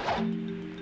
you